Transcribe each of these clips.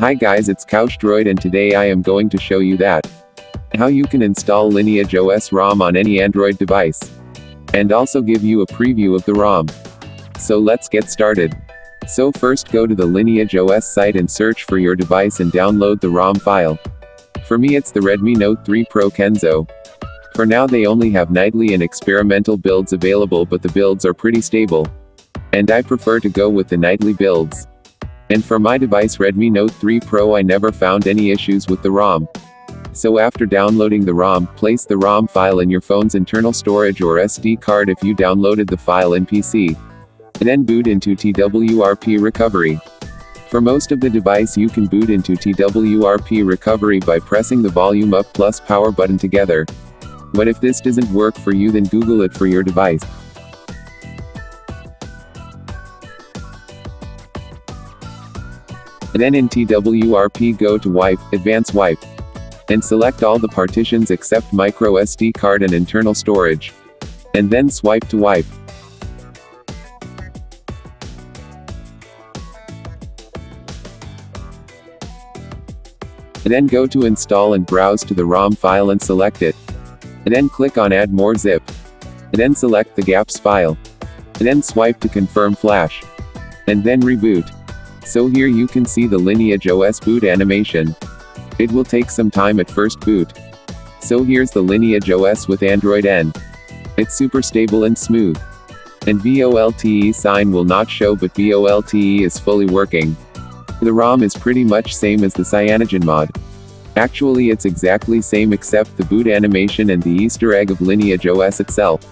Hi guys it's KaushDroid and today I am going to show you that. How you can install Lineage OS ROM on any Android device. And also give you a preview of the ROM. So let's get started. So first go to the Lineage OS site and search for your device and download the ROM file. For me it's the Redmi Note 3 Pro Kenzo. For now they only have nightly and experimental builds available but the builds are pretty stable. And I prefer to go with the nightly builds. And for my device Redmi Note 3 Pro I never found any issues with the ROM. So after downloading the ROM, place the ROM file in your phone's internal storage or SD card if you downloaded the file in PC. Then boot into TWRP recovery. For most of the device you can boot into TWRP recovery by pressing the volume up plus power button together. But if this doesn't work for you then Google it for your device. Then in TWRP go to Wipe, Advanced Wipe. And select all the partitions except micro SD card and internal storage. And then swipe to wipe. Then go to install and browse to the ROM file and select it. Then click on add more zip. Then select the GApps file. Then swipe to confirm flash. And then reboot. So here you can see the Lineage OS boot animation. It will take some time at first boot. So here's the Lineage OS with Android N. It's super stable and smooth. And VOLTE sign will not show but VOLTE is fully working. The ROM is pretty much same as the CyanogenMod. Actually it's exactly same except the boot animation and the easter egg of Lineage OS itself.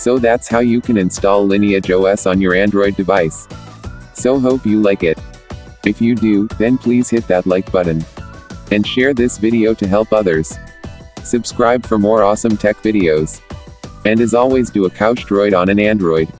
So that's how you can install Lineage OS on your Android device. So hope you like it. If you do, then please hit that like button. And share this video to help others. Subscribe for more awesome tech videos. And as always do a KaushDroid on an Android.